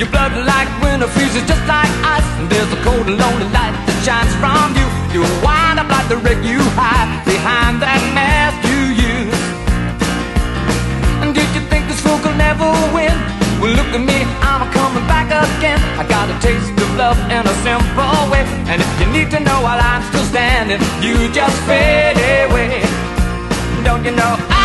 Your blood like winter freezes just like ice. And there's a cold and lonely light that shines from you. You wind up like the wreck you hide behind that mask you use. And did you think this fool could never win? Well, look at me, I'm coming back again. I got a taste of love in a simple way. And if you need to know while I'm still standing, you just fade away. Don't you know I